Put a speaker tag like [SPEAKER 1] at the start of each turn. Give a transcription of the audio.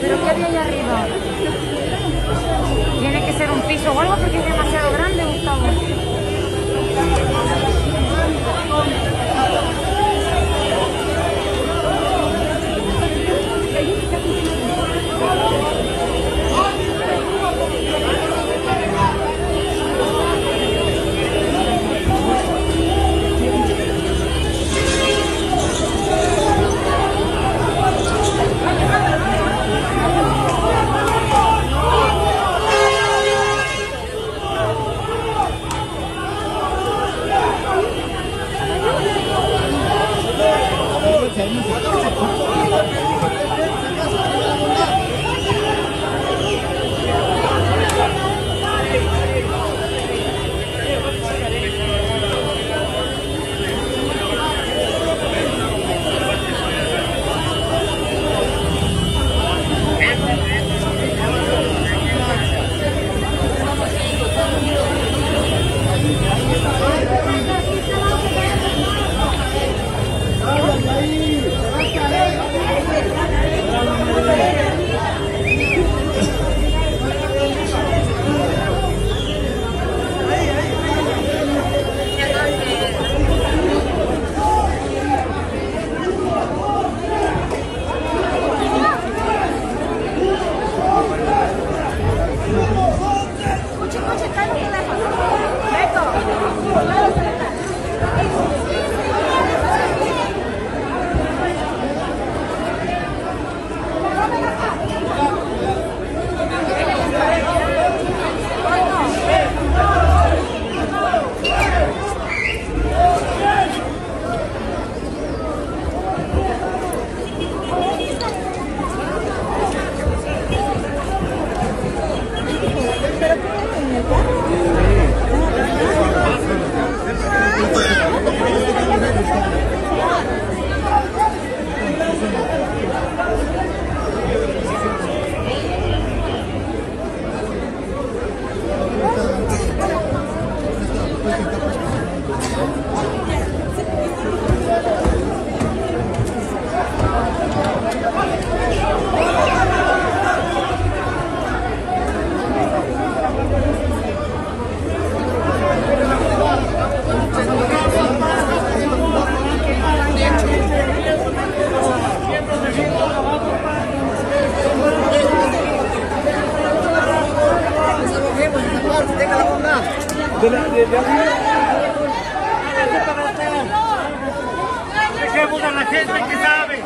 [SPEAKER 1] ¿Pero qué había allá arriba? Tiene que ser un piso o algo porque es demasiado grande, Gustavo.
[SPEAKER 2] Tenga la bondad. ¿De la, de, de la gente que sabe.